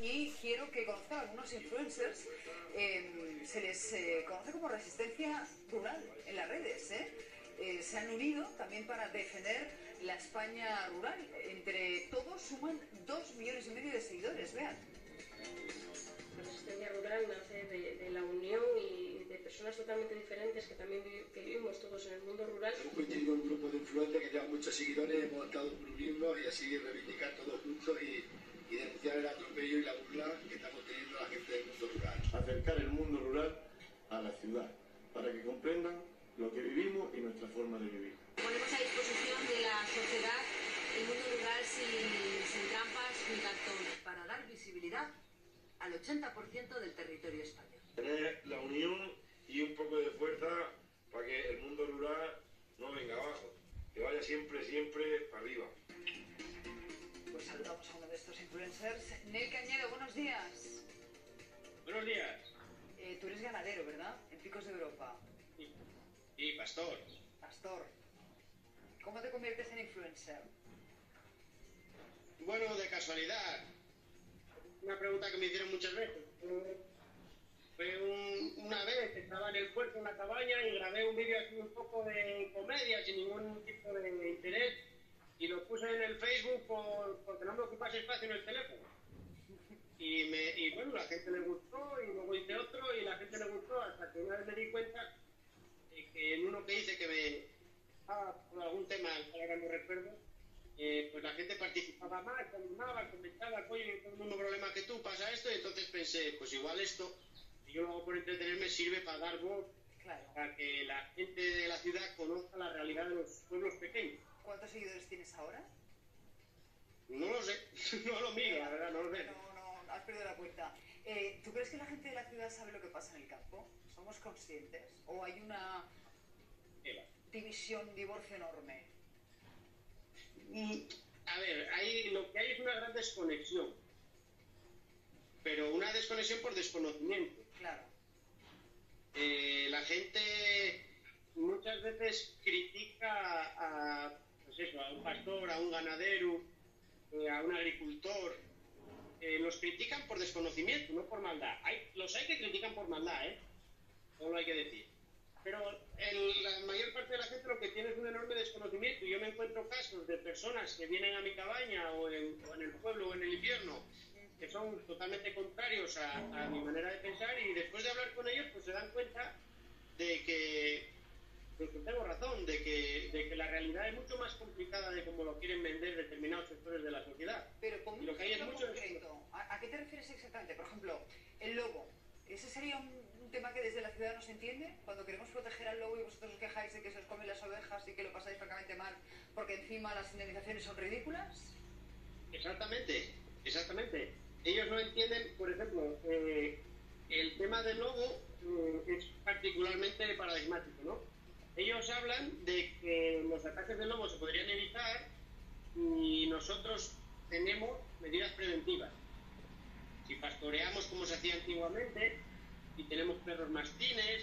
y quiero que conozcan algunos influencers. Eh, se les eh, conoce como resistencia rural en las redes. ¿eh? Eh, se han unido también para defender la España rural. Entre todos suman dos millones y medio de seguidores, vean. La resistencia rural nace de, de la unión y de personas totalmente diferentes que también vi- que vivimos todos en el mundo rural. Con un grupo de influencers que lleva muchos seguidores, hemos montado unirnos y así reivindicar todos juntos y, y denunciar el atropello y la burla que estamos teniendo la gente del mundo rural. acercar el mundo rural a la ciudad, para que comprendan lo que vivimos y nuestra forma de vivir. Ponemos a disposición de la sociedad el mundo rural sin, sin trampas ni cartón. Para dar visibilidad al 80% del territorio español. tener la unión y un poco de fuerza para que el mundo rural no venga abajo, que vaya siempre, siempre arriba. Saludamos a uno de estos influencers. Nel Cañedo, buenos días. Buenos días. Eh, tú eres ganadero, ¿verdad? En Picos de Europa. Y pastor. Pastor. ¿Cómo te conviertes en influencer? Bueno, de casualidad. Una pregunta que me hicieron muchas veces. Fue un- una vez que estaba en el puerto, en una cabaña, y grabé un vídeo así un poco de comedia, sin ningún tipo de interés, y lo puse en el Facebook por, porque no me ocupase espacio en el teléfono. Y, me, y bueno, la gente le gustó, y luego hice otro, y la gente le gustó, hasta que una vez me di cuenta de que en uno que hice que me... Ah, por algún tema, ahora no recuerdo, eh, pues la gente participaba más, animaba, comentaba, oye, tengo el mismo problema que tú, pasa esto, y entonces pensé, pues igual esto, si yo lo hago por entretenerme, sirve para dar voz, Claro. para que la gente de la ciudad conozca la realidad de los pueblos pequeños. ¿Cuántos seguidores tienes ahora? No lo sé, no lo miro, la verdad, no lo sé. No, no, has perdido la cuenta. Eh, ¿Tú crees que la gente de la ciudad sabe lo que pasa en el campo? ¿Somos conscientes? ¿O hay una división, divorcio enorme? Mm, A ver, hay, lo que hay es una gran desconexión, pero una desconexión por desconocimiento. Claro. Eh, la gente muchas veces critica a, eso, a un ganadero, eh, a un agricultor. Eh, los critican por desconocimiento, no por maldad. Hay, los hay que critican por maldad, ¿eh? No lo hay que decir. Pero el- la mayor parte de la gente lo que tiene es un enorme desconocimiento. Yo me encuentro casos de personas que vienen a mi cabaña o en, o en el pueblo o en el invierno que son totalmente contrarios a, a mi manera de pensar y después de hablar con ellos pues se dan cuenta de que, de que tengo razón, de que, de que la realidad es mucho más complicada de como lo quieren vender determinados sectores de la sociedad. Pero un lo que hay es mucho concreto. ¿A, a qué te refieres exactamente? Por ejemplo, el lobo. ¿Ese sería un, un tema que desde la ciudad no se entiende? Cuando queremos proteger al lobo y vosotros os quejáis de que se os comen las ovejas y que lo pasáis francamente mal porque encima las indemnizaciones son ridículas. Exactamente, exactamente. Ellos no entienden, por ejemplo, eh, el tema del lobo eh, es particularmente paradigmático, ¿no? Ellos hablan de que los ataques del lobo se podrían evitar y nosotros tenemos medidas preventivas. Si pastoreamos como se hacía antiguamente, y tenemos perros mastines,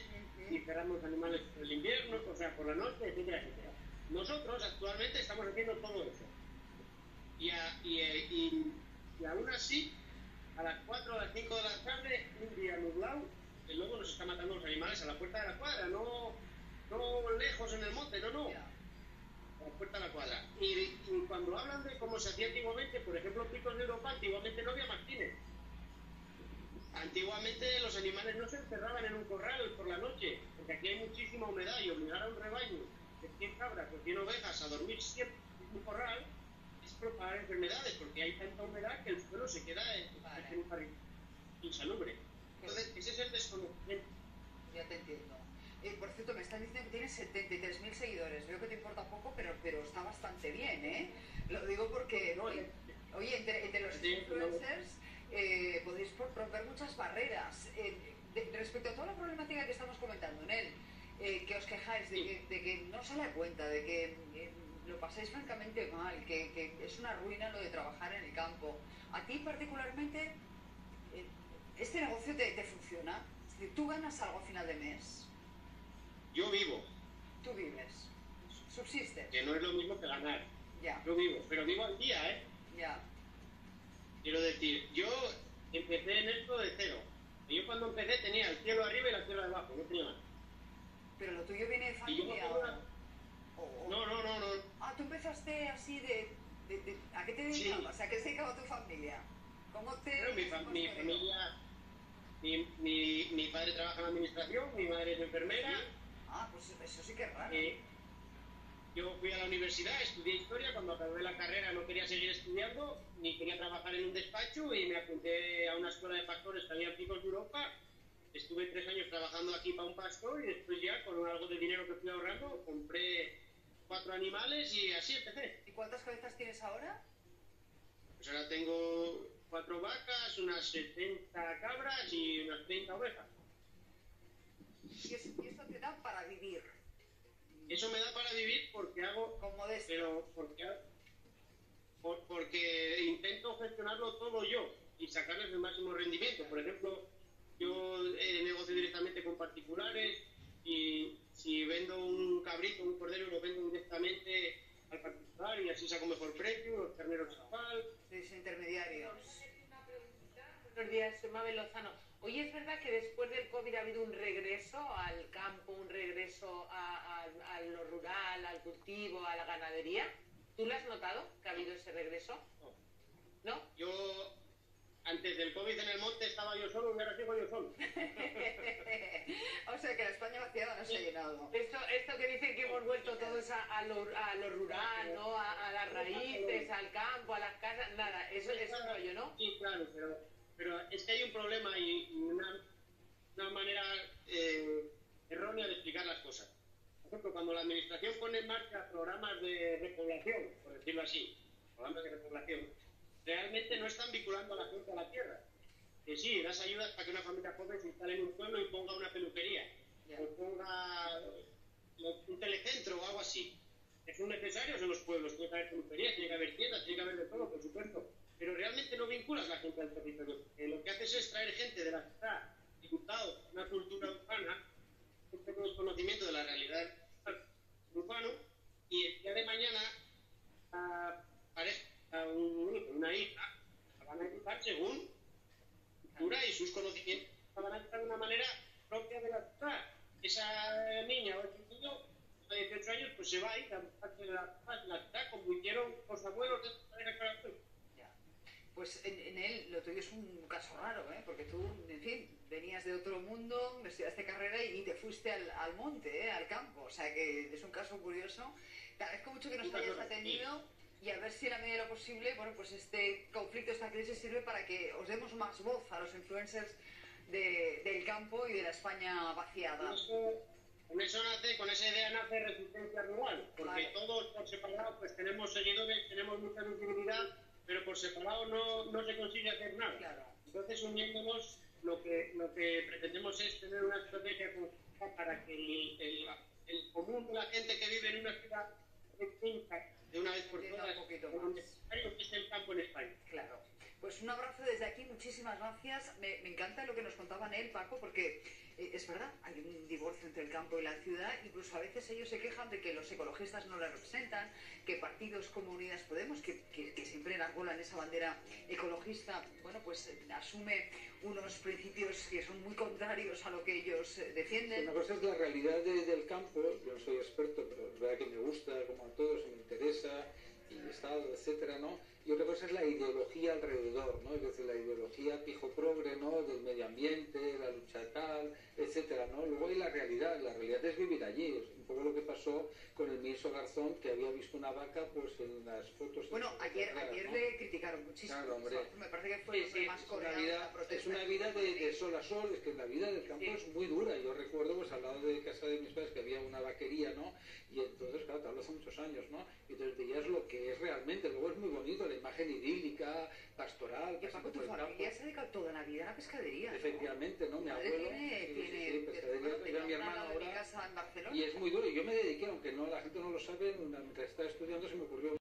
y cerramos animales por el invierno, o sea, por la noche, etcétera. Nosotros actualmente estamos haciendo todo eso. Y, y, eh, y- y aún así, a las 4 o las 5 de la tarde, un día nublado, el lobo nos está matando los animales a la puerta de la cuadra, no, no lejos en el monte, no, no. A la puerta de la cuadra. Y, y cuando hablan de cómo se hacía antiguamente, por ejemplo, picos de Europa, antiguamente no había mastines. Antiguamente los animales no se encerraban en un corral por la noche, porque aquí hay muchísima humedad y obligar a un rebaño de 100 cabras o 100 ovejas a dormir siempre en un corral es propagar enfermedades, porque hay tanta humedad que el suelo se queda en, en un insalubre. Entonces, ese es el desconocimiento. Ya te entiendo. Eh, por cierto, me están diciendo que tienes 73.000 seguidores. Veo que te importa poco, pero, pero está bastante bien, ¿eh? Lo digo porque, oye, entre, entre los influencers eh, podéis romper muchas barreras. Eh, de- respecto a toda la problemática que estamos comentando en él, eh, que os quejáis de que, de que no se da cuenta, de que lo pasáis francamente mal, que, que es una ruina lo de trabajar en el campo. A ti particularmente, ¿este negocio te, te funciona? Tú ganas algo a final de mes, Yo vivo, tú vives, que no es lo mismo que ganar. Ya, Yo vivo, pero vivo al día, ¿eh? ya. Quiero decir, yo empecé en esto de cero. Y yo cuando empecé tenía el cielo arriba y la tierra abajo, no tenía más. Pero lo tuyo viene de familia. acuerdo- o- No, no, no, no. Ah, tú empezaste así de, de- de- ¿A qué te dedicabas? ¿A qué se dedicaba tu familia? ¿Cómo te.? Pero mi, fa- mi familia, mi, mi, mi padre trabaja en la administración, mi madre es enfermera. Ah, pues eso sí que es raro. eh, yo fui a la universidad, estudié historia, cuando acabé la carrera no quería seguir estudiando, ni quería trabajar en un despacho y me apunté a una escuela de pastores que había Picos de Europa. Estuve tres años trabajando aquí para un pastor y después ya con algo de dinero que fui ahorrando compré cuatro animales y así empecé. ¿Y cuántas cabezas tienes ahora? Pues ahora tengo cuatro vacas, unas 70 cabras y unas 30 ovejas. Y eso, y eso te da para vivir. Eso me da para vivir porque hago, Con modestia. pero porque, por- porque intento gestionarlo todo yo y sacarles el máximo rendimiento. Por ejemplo, yo eh, negocio directamente con particulares y si vendo un cabrito, un cordero, lo vendo directamente al particular y así saco mejor precio, los carneros igual. Sois intermediarios. Buenos días, soy Mabel Lozano. Oye, ¿es verdad que después del COVID ha habido un regreso al campo, un regreso a, a- a lo rural, al cultivo, a la ganadería? ¿Tú lo has notado, que ha habido ese regreso? ¿No? Yo, antes del COVID en el monte, estaba yo solo y ahora sigo yo solo. o sea que la España vaciada no se ha llenado. Esto, esto que dicen que hemos vuelto todos a, a lo, a lo rural, ¿no? A, a las raíces, al campo, a las casas, nada, eso es un rollo, ¿no? Sí, claro, pero, pero es que hay un problema y, y una, una manera eh, errónea de explicar las cosas. Ejemplo, cuando la administración pone en marcha programas de repoblación, por decirlo así, programas de repoblación, realmente no están vinculando a la gente a la tierra. Que sí, das ayudas para que una familia joven se instale en un pueblo y ponga una peluquería, o ponga eh, un telecentro o algo así. Son necesarios en los pueblos, tiene que haber peluquerías, tiene que haber tiendas, tiene que haber de todo, por supuesto. Pero realmente no vinculas la gente al territorio. Eh, lo que haces es traer gente de la ciudad, diputados, una cultura urbana, un poco de conocimiento de la realidad urbano, y el día de mañana a pareja, a un una hija, la van a educar según cultura y sus conocimientos, la van a educar de una manera propia de la ciudad. Esa niña o ese niño a 18 años pues se va a ir a de la, la ciudad como hicieron los abuelos de. Ya. Pues en, en él lo tuyo es un caso raro, ¿eh? Porque tú, en fin, venías de otro mundo, estudiaste carrera y te fuiste al, al monte, ¿eh? al campo. O sea que es un caso curioso. Te agradezco mucho que nos hayas atendido y a ver si en la medida de lo posible, bueno, pues este conflicto, esta crisis sirve para que os demos más voz a los influencers de- del campo y de la España vaciada. Con eso, con eso nace, con esa idea nace resistencia rural, porque Claro. todos por separado pues tenemos seguidores, tenemos mucha visibilidad, pero por separado no, no se consigue hacer nada. Claro. Entonces uniéndonos lo que, lo que pretendemos es tener una estrategia conjunta para que el, el- el común de la gente que vive en una ciudad de una vez por todas lo necesario que es el campo en España. Claro. Pues un abrazo muchísimas gracias. Me, me encanta lo que nos contaban él, Paco, porque eh, es verdad, hay un divorcio entre el campo y la ciudad. Incluso a veces ellos se quejan de que los ecologistas no la representan, que partidos como Unidas Podemos, que, que, que siempre enarbolan esa bandera ecologista, bueno, pues eh, asume unos principios que son muy contrarios a lo que ellos eh, defienden. Una cosa es la realidad de- del campo, yo no soy experto, pero es verdad que me gusta, como a todos, me interesa, y Estado, etcétera, ¿no? Y otra cosa es la ideología alrededor, ¿no? Es decir, la ideología pijo progre, ¿no? Del medio ambiente, la lucha tal, etcétera, ¿no? Luego hay la realidad, la realidad es vivir allí, un poco lo que pasó con el ministro Garzón, que había visto una vaca, pues en las fotos... Bueno, ayer, ayer ¿no? le criticaron muchísimo. Claro, hombre. Me parece que fue Sí, el sí, más Es una vida, la es una vida de, de sol a sol, es que la vida del campo Sí. es muy dura. Yo recuerdo, pues al lado de casa de mis padres, que había una vaquería, ¿no? Y entonces, claro, te hablo hace muchos años, ¿no? Y entonces veías lo que es realmente. Luego es muy bonito, la imagen idílica, pastoral, pasando Paco, tu familia se ha dedicado toda la vida a la pescadería. ¿no? Efectivamente, ¿no? Mi Mi abuelo, tiene, sí, sí, tiene, sí, pescadería, bueno, era tenía mi hermano ahora. casa en Barcelona. Y es muy duro. Y yo me dediqué, aunque no la gente no lo sabe, mientras estaba estudiando se me ocurrió